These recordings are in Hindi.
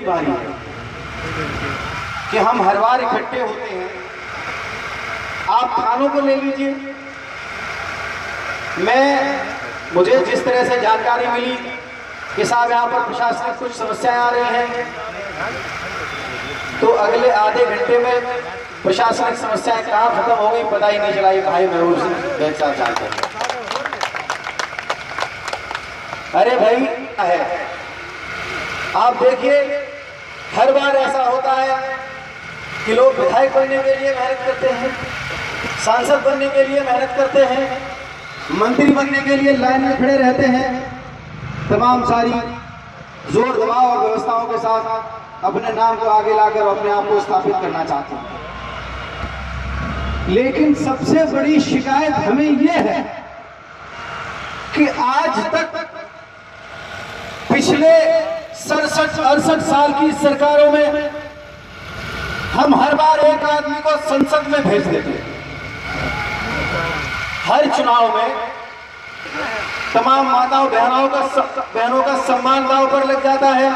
की बारी है कि हम हर बार इकट्ठे होते हैं। आप थानों को ले लीजिए। मैं, मुझे जिस तरह से जानकारी मिली कि साहब यहाँ पर प्रशासनिक कुछ समस्याएँ आ रही हैं तो अगले आधे घंटे में प्रशासनिक समस्याएँ कहाँ खत्म हो गई पता ही नहीं चला। ये भाई महबूब सिंह जानते हैं। अरे भाई, है। आप देखिए हर बार ऐसा होता है कि लोग विधायक बनने के लिए मेहनत करते हैं, सांसद बनने के लिए मेहनत करते हैं, मंत्री बनने के लिए लाइन में खड़े रहते हैं। तमाम सारी ज़ोर दबाव और व्यवस्थाओं के साथ अपने नाम को आगे लाकर अपने आप को स्थापित करना चाहते हैं। लेकिन सबसे बड़ी शिकायत हमें यह है कि आज तक पिछले सड़सठ अड़सठ साल की सरकारों में हम हर बार एक आदमी को संसद में भेज देते हर चुनाव में तमाम माताओं बहनों का बहनों का सम्मान दाव पर लग जाता है।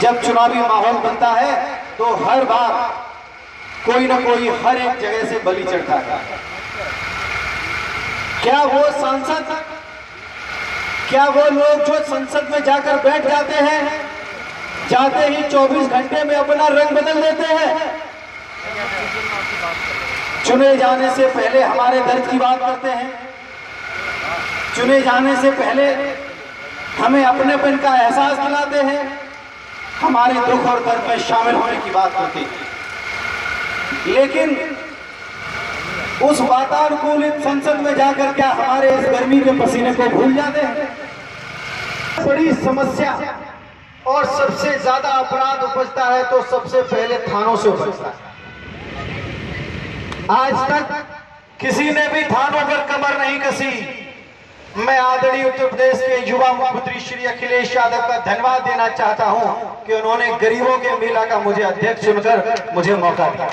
जब चुनावी माहौल बनता है तो हर बार कोई ना कोई हर एक जगह से बलि चढ़ता है। क्या वो सांसद क्या वो लोग जो संसद में जाकर बैठ जाते हैं, जाते ही 24 घंटे में अपना रंग बदल देते हैं। चुने जाने से पहले हमारे दर्द की बात करते हैं। चुने जाने से पहले हमें अपने अपनेपन का एहसास दिलाते हैं। हमारे दुख और दर्द में शामिल होने की बात करते हैं। लेकिन उस वातानुकूलित संसद में जाकर क्या हमारे इस गर्मी के पसीने को भूल जाते हैं? बड़ी समस्या और सबसे ज़्यादा अपराध उपजता है तो सबसे पहले थानों से उपजता है। आज तक किसी ने भी थानों पर कमर नहीं कसी। मैं आदरणीय उत्तर प्रदेश के युवा मुख्यमंत्री श्री अखिलेश यादव का धन्यवाद देना चाहता हूँ कि उन्होंने गरीबों के मेला का मुझे अध्यक्ष चुनकर मुझे मौका दिया।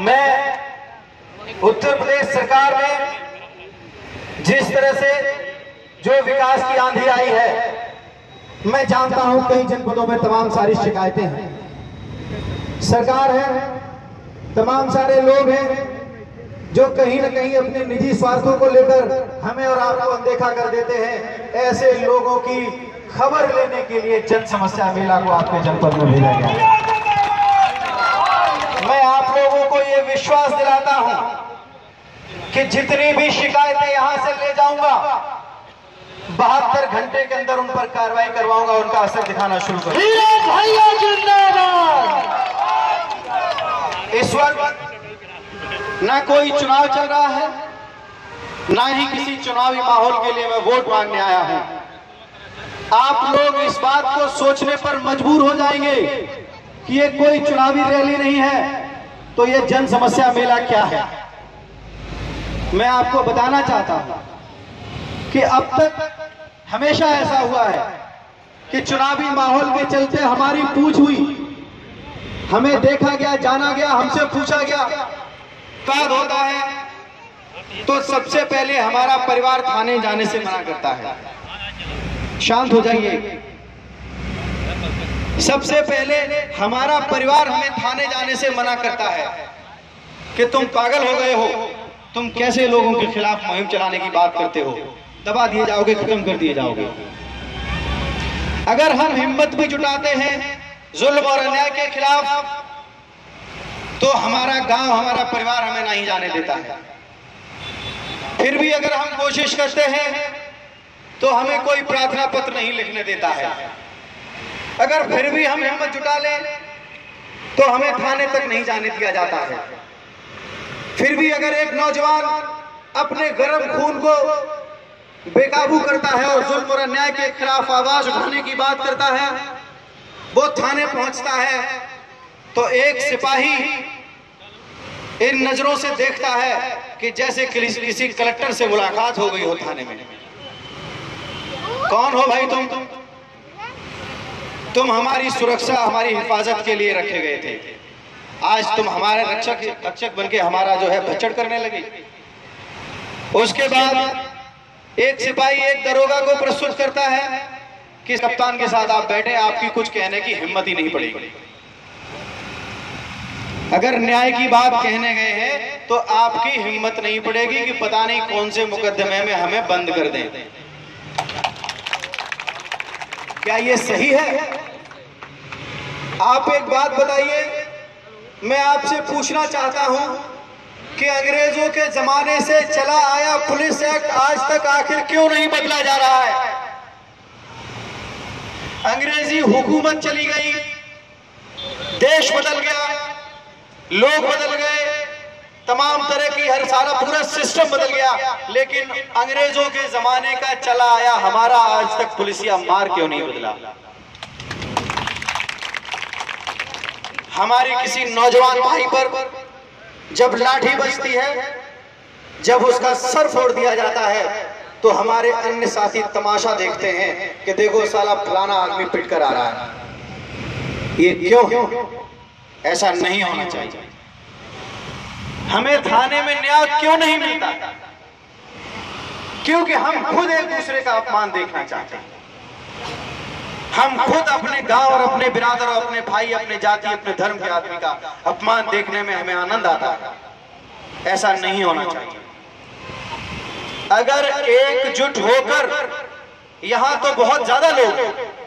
मैं उत्तर प्रदेश सरकार में जिस तरह से जो विकास की आंधी आई है, मैं जानता हूँ कई जनपदों में तमाम सारी शिकायतें हैं। सरकार है, तमाम सारे लोग हैं, जो कहीं ना कहीं अपने निजी स्वार्थों को लेकर हमें और आपको अनदेखा कर देते हैं। ऐसे लोगों की खबर लेने के लिए जन समस्या मेला को आपके जनपद में भेजा गया मैं आप लोगों को यह विश्वास दिलाता हूँ कि जितनी भी शिकायतें यहाँ से ले जाऊँगा बहत्तर घंटे के अंदर उन पर कार्रवाई करवाऊँगा उनका असर दिखाना शुरू करूँगा। इस वक्त ना कोई चुनाव चल रहा है ना ही किसी चुनावी माहौल के लिए मैं वोट मांगने आया हूँ। आप लोग इस बात को सोचने पर मजबूर हो जाएँगे कि ये कोई चुनावी रैली नहीं है तो ये जन समस्या मेला क्या है? मैं आपको बताना चाहता हूँ कि अब तक हमेशा ऐसा हुआ है कि चुनावी माहौल के चलते हमारी पूछ हुई, हमें देखा गया, जाना गया, हमसे पूछा गया बाद होता है? तो सबसे पहले हमारा परिवार थाने जाने से मना करता है। शांत हो जाइए। सबसे पहले हमारा परिवार हमें थाने जाने से मना करता है कि तुम पागल हो गए हो। तुम कैसे लोगों के खिलाफ मुहिम चलाने की बात करते हो? दबा दिए जाओगे, खत्म कर दिए जाओगे। अगर हम हिम्मत भी जुटाते हैं, जुल्म और अन्याय के खिलाफ तो हमारा गाँव, हमारा परिवार हमें नहीं जाने देता है। फिर भी अगर हम कोशिश करते हैं तो हमें कोई प्रार्थना पत्र नहीं लिखने देता है। अगर फिर भी हम हिम्मत जुटा लें तो हमें थाने तक नहीं जाने दिया जाता है। फिर भी अगर एक नौजवान अपने गर्म खून को बेकाबू करता है और जुल्म और अन्याय के खिलाफ आवाज़ उठाने की बात करता है, वो थाने पहुँचता है तो एक सिपाही इन नज़रों से देखता है कि जैसे किसी कलेक्टर से मुलाकात हो गई हो थाने में। कौन हो भाई तुम? तुम हमारी सुरक्षा, हमारी हिफाजत के लिए रखे गए थे। आज तुम हमारे रक्षक रक्षक बनके हमारा जो है भचड़ करने लगे। उसके बाद एक सिपाही, एक दरोगा को प्रस्तुत करता है कि कप्तान के साथ आप बैठे, आपकी कुछ कहने की हिम्मत ही नहीं पड़ेगी। अगर न्याय की बात कहने गए हैं तो आपकी हिम्मत नहीं पड़ेगी कि पता नहीं कौन से मुकदमे में हमें बंद कर दें। क्या ये सही है? आप एक बात बताइए मैं आपसे पूछना चाहता हूँ कि अंग्रेज़ों के जमाने से चला आया पुलिस एक्ट आज तक आखिर क्यों नहीं बदला जा रहा है? अंग्रेज़ी हुकूमत चली गई, देश बदल गया, लोग बदल गए, तमाम तरह की हर सारा पूरा सिस्टम बदल गया, लेकिन अंग्रेज़ों के जमाने का चला आया, हमारा आज तक पुलिसिया मार क्यों नहीं बदला? हमारे किसी नौजवान भाई पर जब लाठी बजती है, जब उसका सर फोड़ दिया जाता है तो हमारे अन्य साथी तमाशा देखते हैं कि देखो साला फलाना आदमी पिट कर आ रहा है। ये क्यों? ऐसा नहीं होना चाहिए। हमें थाने में न्याय क्यों नहीं मिलता? क्योंकि हम खुद एक दूसरे का अपमान देखना चाहते हैं। हम खुद अपने गाँव और अपने बिरादर और अपने भाई, अपने जाति, अपने धर्म के आदमी का अपमान देखने में हमें आनंद आता है। ऐसा नहीं होना चाहिए। अगर एकजुट होकर, यहाँ तो बहुत ज़्यादा लोग